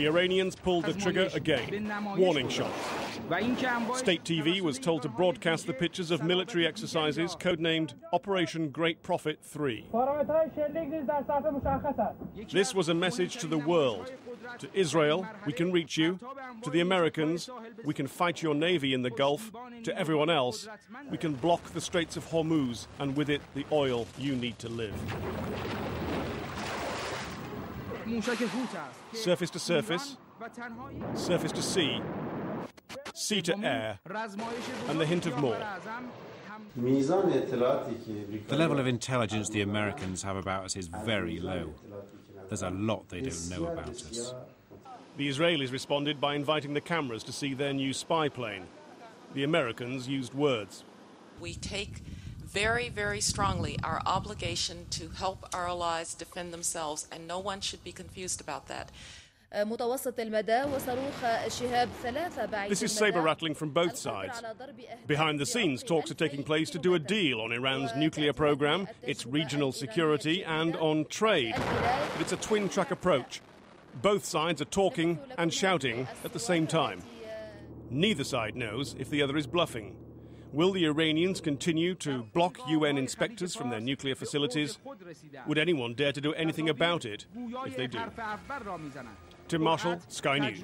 The Iranians pulled the trigger again. Warning shots. State TV was told to broadcast the pictures of military exercises codenamed Operation Great Prophet 3. This was a message to the world. To Israel, we can reach you. To the Americans, we can fight your navy in the Gulf. To everyone else, we can block the Straits of Hormuz and with it the oil you need to live. Surface to surface, surface to sea, sea to air, and the hint of more. The level of intelligence the Americans have about us is very low. There's a lot they don't know about us. The Israelis responded by inviting the cameras to see their new spy plane. The Americans used words. We take very, very strongly our obligation to help our allies defend themselves, and no one should be confused about that. متوسط المدى وصاروخ شهاب ثلاثة بعيد This is saber rattling from both sides. Behind the scenes, talks are taking place to do a deal on Iran's nuclear program, its regional security, and on trade. But it's a twin track approach. Both sides are talking and shouting at the same time. Neither side knows if the other is bluffing. Will the Iranians continue to block UN inspectors from their nuclear facilities? Would anyone dare to do anything about it if they do? Tim Marshall, Sky News.